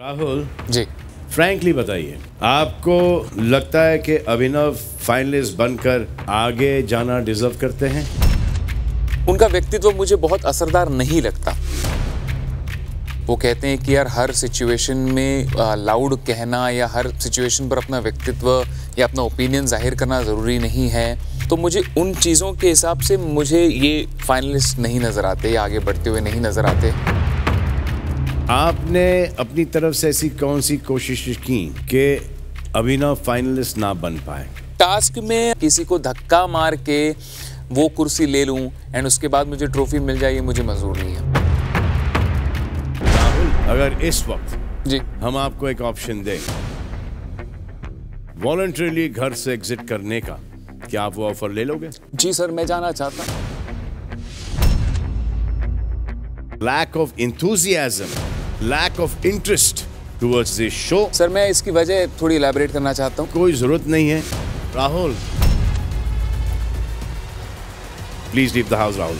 Rahul ji. Frankly बताइए आपको लगता है कि अभिनव फाइनलिस्ट बनकर आगे जाना डिजर्व करते हैं? उनका व्यक्तित्व मुझे बहुत असरदार नहीं लगता। वो कहते हैं कि यार हर सिचुएशन में लाउड कहना या हर सिचुएशन पर अपना व्यक्तित्व या अपना ओपिनियन ज़ाहिर करना ज़रूरी नहीं है। तो मुझे उन चीज़ों के हिसाब से मुझे ये फाइनलिस्ट नहीं नज़र आते या आगे बढ़ते हुए नहीं नज़र आते। आपने अपनी तरफ़ से ऐसी कौन सी कोशिश की कि अभिनव फाइनलिस्ट ना बन पाए? टास्क में किसी को धक्का मार के वो कुर्सी ले लूँ एंड उसके बाद मुझे ट्रॉफी मिल जाए ये मुझे मंजूर नहीं है। राहुल अगर इस वक्त जी। हम आपको एक ऑप्शन दें वॉलंटरीली घर से एग्जिट करने का क्या आप वो ऑफ़र ले लोगे? जी सर मैं जाना चाहता हूँ। Lack of enthusiasm, lack of interest towards this show. Sir मैं इसकी वजह थोड़ी इलेबरेट करना चाहता हूँ। कोई ज़रूरत नहीं है। Rahul please leave the house Rahul